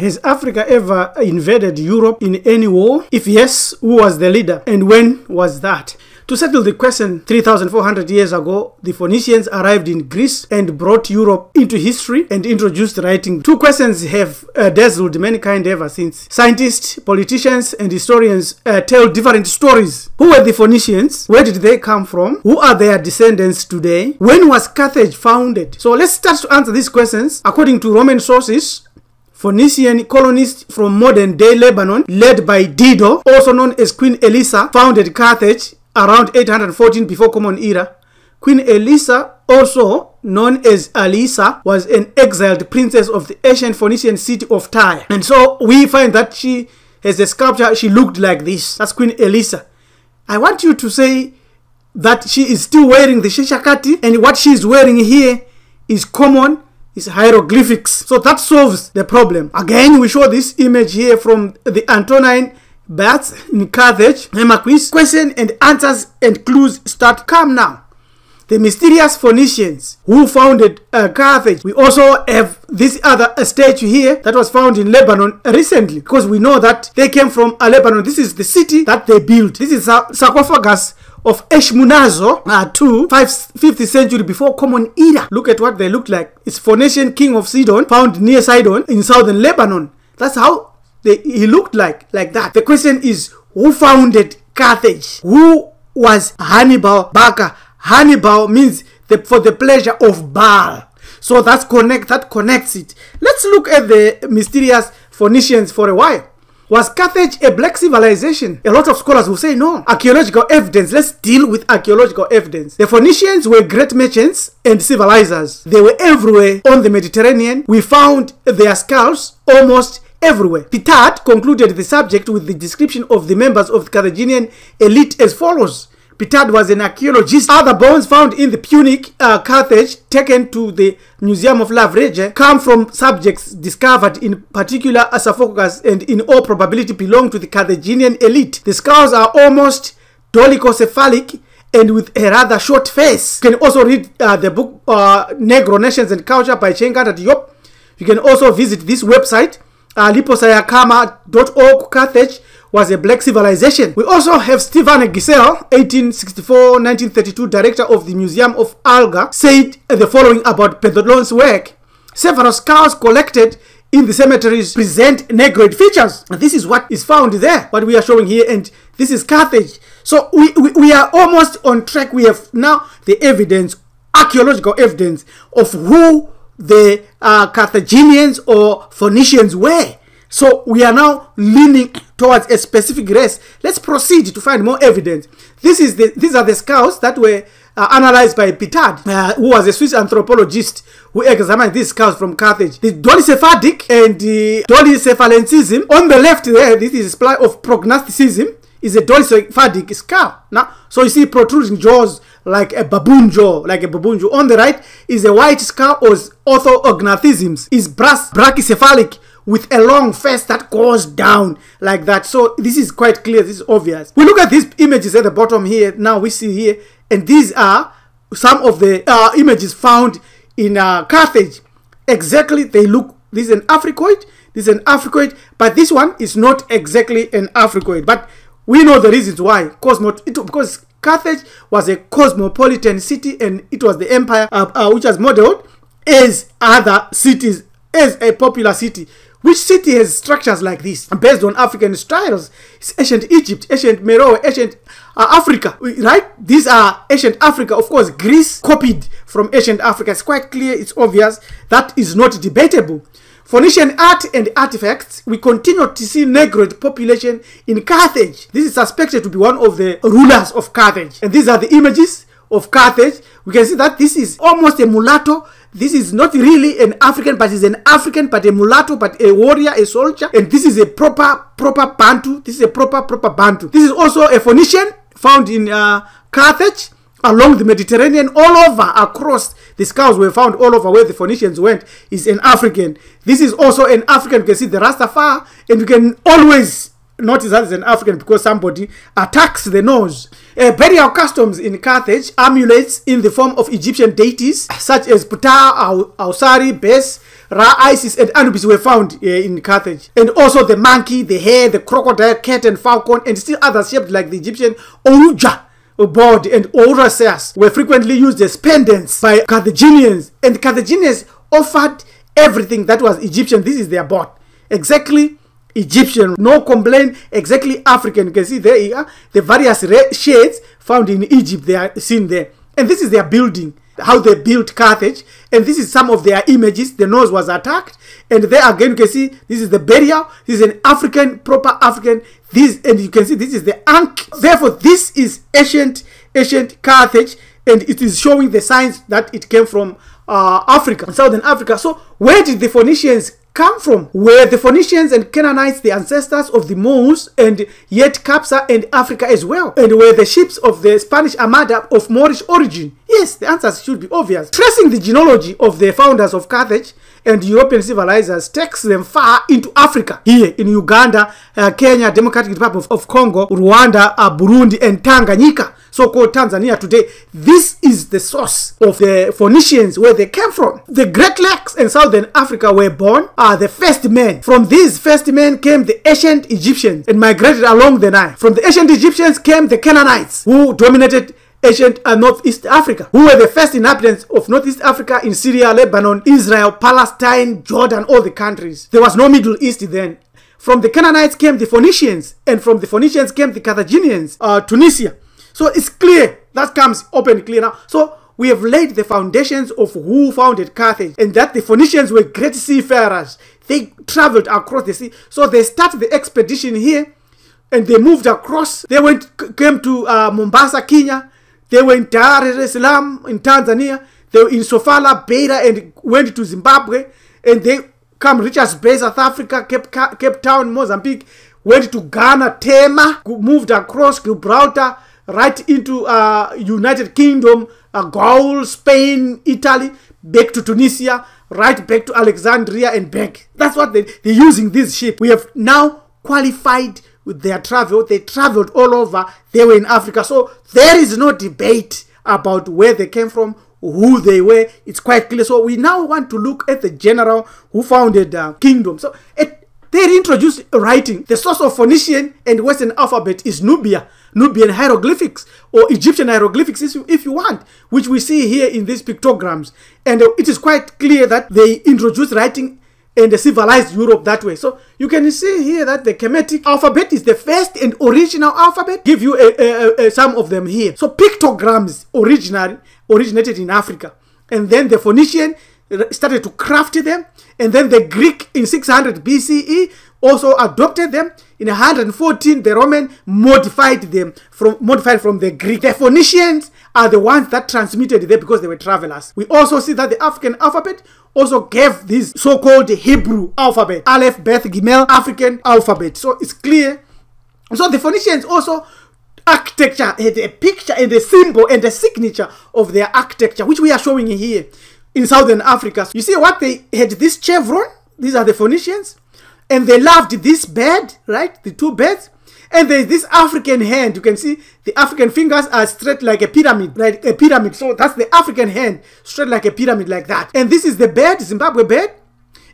Has Africa ever invaded Europe in any war? If yes, who was the leader and when was that? To settle the question, 3,400 years ago, the Phoenicians arrived in Greece and brought Europe into history and introduced writing. Two questions have uh, dazzled mankind ever since. Scientists, politicians, and historians uh, tell different stories. Who were the Phoenicians? Where did they come from? Who are their descendants today? When was Carthage founded? So let's start to answer these questions. According to Roman sources, Phoenician colonists from modern day Lebanon, led by Dido, also known as Queen Elisa, founded Carthage around 814 before Common Era. Queen Elisa, also known as Alisa, was an exiled princess of the ancient Phoenician city of Tyre. And so we find that she has a sculpture, she looked like this. That's Queen Elisa. I want you to say that she is still wearing the shishakati, and what she is wearing here is common is hieroglyphics. So that solves the problem. Again, we show this image here from the Antonine Baths in Carthage. Hemaquis. Question and answers and clues start come now. The mysterious Phoenicians who founded uh, Carthage. We also have this other statue here that was found in Lebanon recently because we know that they came from uh, Lebanon. This is the city that they built. This is a sarcophagus of Eshmunazar uh, to 5th century before Common Era. Look at what they looked like. It's Phoenician king of Sidon, found near Sidon in southern Lebanon. That's how they, he looked like, like that. The question is, who founded Carthage? Who was Hannibal Barca? Hannibal means the, for the pleasure of Baal. So that's connect that connects it. Let's look at the mysterious Phoenicians for a while. Was Carthage a black civilization? A lot of scholars will say no. Archaeological evidence. Let's deal with archaeological evidence. The Phoenicians were great merchants and civilizers. They were everywhere on the Mediterranean. We found their skulls almost everywhere. Pittard concluded the subject with the description of the members of the Carthaginian elite as follows. Pittard was an archaeologist. Other bones found in the Punic uh, Carthage taken to the Museum of Lavigerie come from subjects discovered in particular as a sarcophagus and in all probability belong to the Carthaginian elite. The skulls are almost dolichocephalic and with a rather short face. You can also read uh, the book uh, Negro Nations and Culture by Cheikh Anta Diop. You can also visit this website, uh, liposayakama.org Carthage was a black civilization. We also have Stephen Gsell, 1864-1932, director of the Museum of Alga, said the following about Pedolon's work. Several skulls collected in the cemeteries present negroid features. And this is what is found there, what we are showing here, and this is Carthage. So we, we, we are almost on track. We have now the evidence, archaeological evidence of who the uh, Carthaginians or Phoenicians were. So we are now leaning towards a specific race. Let's proceed to find more evidence. This is the, these are the skulls that were uh, analyzed by Pittard, uh, who was a Swiss anthropologist who examined these skulls from Carthage. The dolichocephalic and the dolichophalencism. On the left there, this is a supply of prognosticism, is a dolichocephalic skull. Now, so you see protruding jaws like a baboon jaw, like a baboon jaw. On the right is a white skull or orthognathisms, is brass brachycephalic with a long face that goes down like that. So this is quite clear. This is obvious. We look at these images at the bottom here. Now we see here, and these are some of the uh, images found in uh, Carthage. Exactly, they look. This is an Africoid. This is an Africoid, but this one is not exactly an Africoid. But we know the reasons why. Cosmo, it, because Carthage was a cosmopolitan city, and it was the empire uh, uh which was modeled as other cities, as a popular city. Which city has structures like this based on African styles? It's ancient Egypt, ancient Meroe, ancient uh, Africa, right? These are ancient Africa. Of course, Greece copied from ancient Africa. It's quite clear, it's obvious. That is not debatable. Phoenician art and artifacts, we continue to see Negroid population in Carthage. This is suspected to be one of the rulers of Carthage. And these are the images of Carthage. We can see that this is almost a mulatto this is not really an African, but is an African, but a mulatto, but a warrior, a soldier. And this is a proper, proper Bantu. This is a proper, proper Bantu. This is also a Phoenician found in uh, Carthage along the Mediterranean, all over, across the skulls were found all over where the Phoenicians went, is an African. This is also an African. You can see the Rastafari, and you can always notice that as an African because somebody attacks the nose. Uh, burial customs in Carthage, amulets in the form of Egyptian deities such as Ptah, Ausari, Bes, Ra, Isis, and Anubis were found uh, in Carthage. And also the monkey, the hare, the crocodile, cat, and falcon, and still others shaped like the Egyptian Ouja board and Orosaurs were frequently used as pendants by Carthaginians. And Carthaginians offered everything that was Egyptian. This is their board. Exactly Egyptian, no complaint, exactly African. You can see there here the various shades found in Egypt, they are seen there. And this is their building, how they built Carthage. And this is some of their images. The nose was attacked. And there again, you can see this is the burial. This is an African, proper African. This, and you can see this is the Ankh. Therefore, this is ancient, ancient Carthage. And it is showing the signs that it came from uh, Africa, Southern Africa. So where did the Phoenicians come from? Were the Phoenicians and Canaanites the ancestors of the Moors and yet Capsa and Africa as well? And were the ships of the Spanish Armada of Moorish origin? Yes, the answers should be obvious. Tracing the genealogy of the founders of Carthage and European civilizers takes them far into Africa. Here in Uganda, uh, Kenya, Democratic Republic of Congo, Rwanda, uh, Burundi, and Tanganyika so-called Tanzania today. This is the source of the Phoenicians where they came from. The Great Lakes and Southern Africa were born are the first men. From these first men came the ancient Egyptians and migrated along the Nile. From the ancient Egyptians came the Canaanites who dominated ancient uh, Northeast Africa, who were the first inhabitants of Northeast Africa in Syria, Lebanon, Israel, Palestine, Jordan, all the countries. There was no Middle East then. From the Canaanites came the Phoenicians, and from the Phoenicians came the Carthaginians, uh, Tunisia. So it's clear. That comes open clear now. So we have laid the foundations of who founded Carthage and that the Phoenicians were great seafarers. They traveled across the sea. So they started the expedition here and they moved across. They went came to uh, Mombasa, Kenya. They were in Dar es Salaam in Tanzania. They were in Sofala, Beira, and went to Zimbabwe. And they come Richards Bay, South Africa, Cape, Cape Town, Mozambique. Went to Ghana, Tema, moved across Gibraltar, right into uh, United Kingdom, uh, Gaul, Spain, Italy, back to Tunisia, right back to Alexandria and back. That's what they, they're using this ship. We have now qualified with their travel. They traveled all over. They were in Africa. So there is no debate about where they came from, who they were. It's quite clear. So we now want to look at the general who founded uh, kingdom. So it, they introduced writing. The source of Phoenician and Western alphabet is Nubia. Nubian hieroglyphics or Egyptian hieroglyphics if you want, which we see here in these pictograms. And uh, it is quite clear that they introduced writing and they civilized Europe that way. So you can see here that the Kemetic alphabet is the first and original alphabet. Give you a, a, a, some of them here. So pictograms originally originated in Africa. And then the Phoenician started to craft them. And then the Greek in 600 BCE also adopted them. In 114, the Roman modified them from modified from the Greek. The Phoenicians are the ones that transmitted them because they were travelers. We also see that the African alphabet also gave this so-called Hebrew alphabet, Aleph, Beth, Gimel, African alphabet. So it's clear. So the Phoenicians also architecture had a picture and a symbol and a signature of their architecture, which we are showing here in southern Africa. You see what they had this chevron? These are the Phoenicians and they loved this bed, right? The two beds. And there's this African hand. You can see the African fingers are straight like a pyramid, like a pyramid. So that's the African hand, straight like a pyramid, like that. And this is the bed, Zimbabwe bed.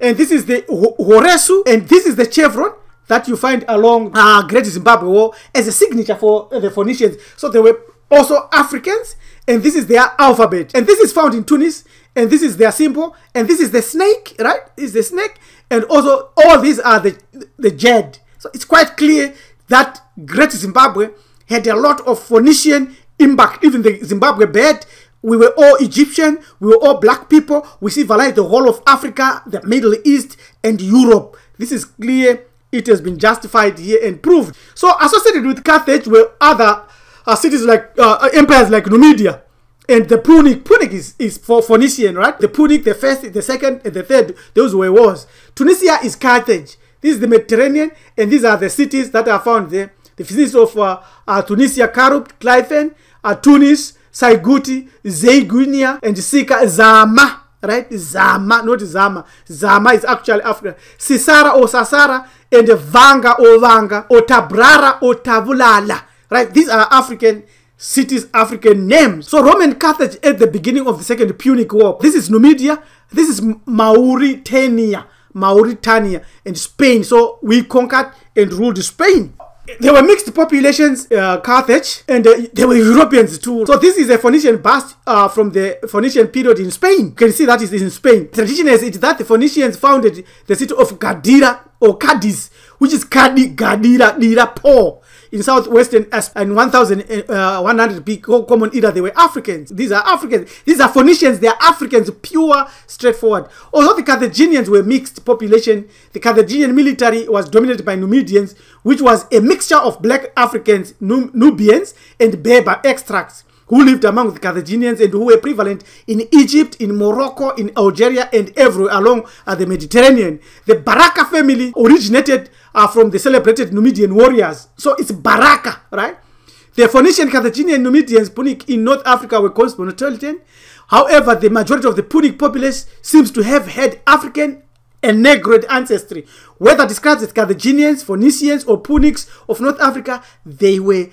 And this is the Horesu. And this is the chevron that you find along uh, Great Zimbabwe War as a signature for the Phoenicians. So they were also Africans. And this is their alphabet. And this is found in Tunis. And this is their symbol. And this is the snake, right? Is the snake and also all these are the the Jed. So it's quite clear that Great Zimbabwe had a lot of Phoenician impact. Even the Zimbabwe bed, we were all Egyptian, we were all black people. We civilized the whole of Africa, the Middle East, and Europe. This is clear. It has been justified here and proved. So associated with Carthage were other uh, cities like uh, empires like Numidia, and the Punic, Punic is, is for Phoenician, right? The Punic, the first, the second, and the third, those were wars. Tunisia is Carthage. This is the Mediterranean, and these are the cities that are found there. The cities of uh, uh, Tunisia, Karub, Clyfen, uh, Tunis, Saiguti, Zaigunia, and Sika, Zama, right? Zama, not Zama. Zama is actually Africa. Sisara or Sasara and Vanga or Vanga or Tabrara or Tabulala. Right? These are African cities, African names. So Roman Carthage at the beginning of the Second Punic War. This is Numidia. This is Mauritania. Mauritania and Spain. So we conquered and ruled Spain there were mixed populations, uh, Carthage, and uh, there were Europeans too. So this is a Phoenician bust uh, from the Phoenician period in Spain. You can see that is in Spain. Tradition is it that the Phoenicians founded the city of Gadira or Cadiz, which is Kadi Gadira Dira Po in southwestern and 1100 uh, common era they were africans. These are africans. These are phoenicians. They are africans pure straightforward. Although the carthaginians were mixed population the carthaginian military was dominated by numidians which was a mixture of black africans nubians and berber extracts who lived among the Carthaginians and who were prevalent in Egypt, in Morocco, in Algeria, and everywhere along uh, the Mediterranean. The Baraka family originated uh, from the celebrated Numidian warriors. So it's Baraka, right? The Phoenician, Carthaginian, Numidians, Punic in North Africa were cosmopolitan. However, the majority of the Punic populace seems to have had African and Negroid ancestry. Whether described as Carthaginians, Phoenicians, or Punics of North Africa, they were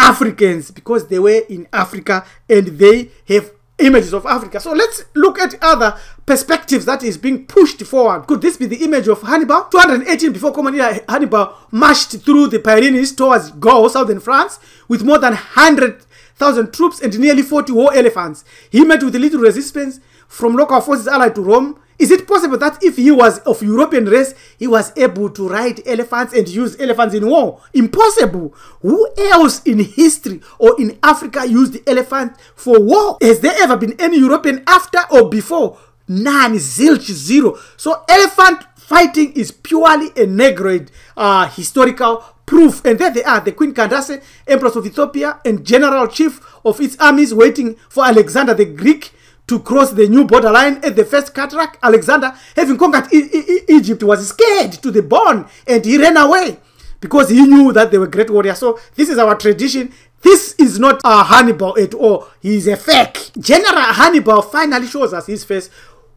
Africans because they were in Africa and they have images of Africa. So let's look at other perspectives that is being pushed forward. Could this be the image of Hannibal? 218 before Common Era, Hannibal marched through the Pyrenees towards Gaul, southern France, with more than 100,000 troops and nearly 40 war elephants. He met with little resistance from local forces allied to Rome is it possible that if he was of European race, he was able to ride elephants and use elephants in war? Impossible. Who else in history or in Africa used the elephant for war? Has there ever been any European after or before? None, zilch, zero. So elephant fighting is purely a Negroid uh, historical proof. And there they are, the Queen Candace, Empress of Ethiopia, and General Chief of its armies waiting for Alexander the Greek to cross the new borderline at the first cataract. Alexander, having conquered e e Egypt, was scared to the bone and he ran away because he knew that they were great warriors. So this is our tradition. This is not a Hannibal at all. He is a fake. General Hannibal finally shows us his face.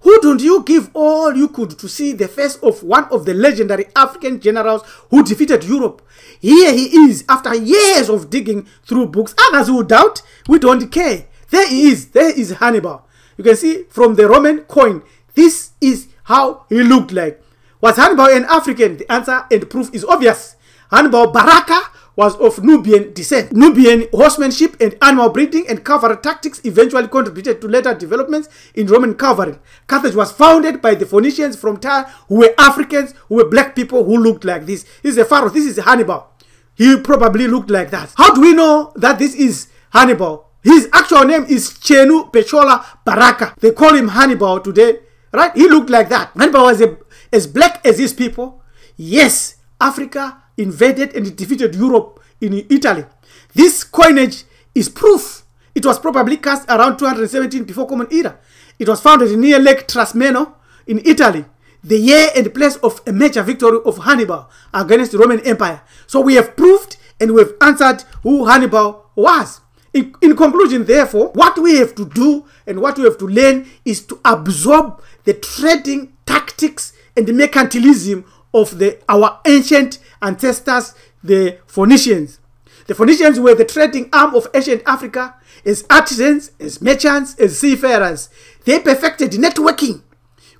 Who don't you give all you could to see the face of one of the legendary African generals who defeated Europe? Here he is after years of digging through books. Others who doubt, we don't care. There he is. There is Hannibal. You can see from the Roman coin, this is how he looked like. Was Hannibal an African? The answer and proof is obvious. Hannibal Baraka was of Nubian descent. Nubian horsemanship and animal breeding and cavalry tactics eventually contributed to later developments in Roman cavalry. Carthage was founded by the Phoenicians from Tyre who were Africans, who were black people who looked like this. This is a pharaoh. This is Hannibal. He probably looked like that. How do we know that this is Hannibal? His actual name is Chenu Bechola Baraka. They call him Hannibal today, right? He looked like that. Hannibal was a, as black as his people. Yes, Africa invaded and defeated Europe in Italy. This coinage is proof. It was probably cast around 217 before Common Era. It was founded near Lake Trasimeno in Italy, the year and place of a major victory of Hannibal against the Roman Empire. So we have proved and we have answered who Hannibal was. In, in conclusion, therefore, what we have to do and what we have to learn is to absorb the trading tactics and the mercantilism of the our ancient ancestors, the Phoenicians. The Phoenicians were the trading arm of ancient Africa as artisans, as merchants, as seafarers. They perfected networking.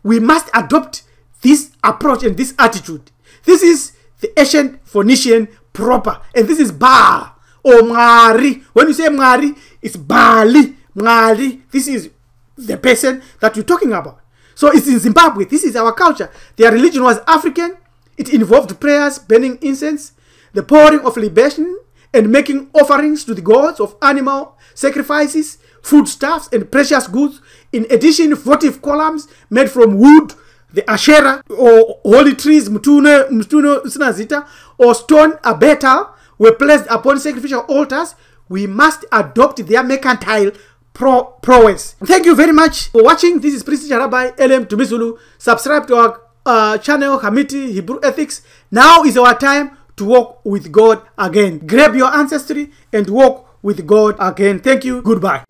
We must adopt this approach and this attitude. This is the ancient Phoenician proper, and this is Baal or Mari. When you say Mari, it's Bali. Mari. This is the person that you're talking about. So it's in Zimbabwe. This is our culture. Their religion was African. It involved prayers, burning incense, the pouring of libation, and making offerings to the gods of animal sacrifices, foodstuffs, and precious goods. In addition, votive columns made from wood, the Asherah, or holy trees, mutune, mutune, sinazita, or stone, a better were placed upon sacrificial altars, we must adopt their mercantile pro prowess. Thank you very much for watching. This is Priest Rabbi LM Tumizulu. Subscribe to our uh, channel, Hamiti Hebrew Ethics. Now is our time to walk with God again. Grab your ancestry and walk with God again. Thank you. Goodbye.